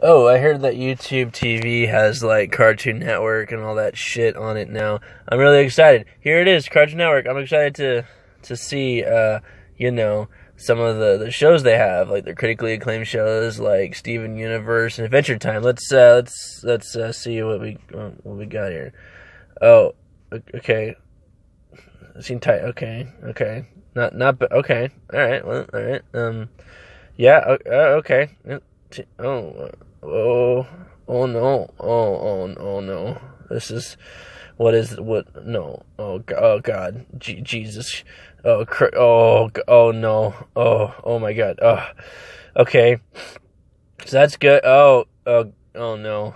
Oh, I heard that YouTube TV has like Cartoon Network and all that shit on it now. I'm really excited. Here it is, Cartoon Network. I'm excited to to see uh, you know, some of the, the shows they have, like the critically acclaimed shows like Steven Universe and Adventure Time. Let's uh, let's let's uh, see what we what we got here. Oh, okay. Seem tight. Okay, okay. Not not okay. All right. Well, all right. Um, yeah. Uh, Oh, oh, oh no. Oh, oh, oh no. This is what is what? No. Oh, oh God. G- Jesus. Oh, cr- oh, oh no. Oh, oh my God. Oh, okay. So that's good. Oh, oh, oh no.